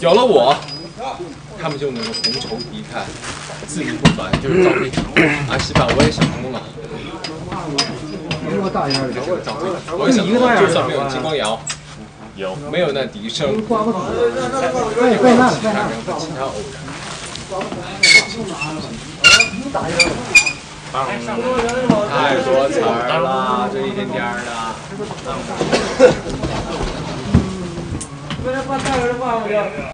有了我，他们就能够同仇敌忾，自立不凡，就是赵会长。啊，西吧，我也想通了。这么大一点的，我也想通了，就算没有金光瑶，有没有那笛声。也会有其他人和其他偶然。太多词儿了，这一天天的。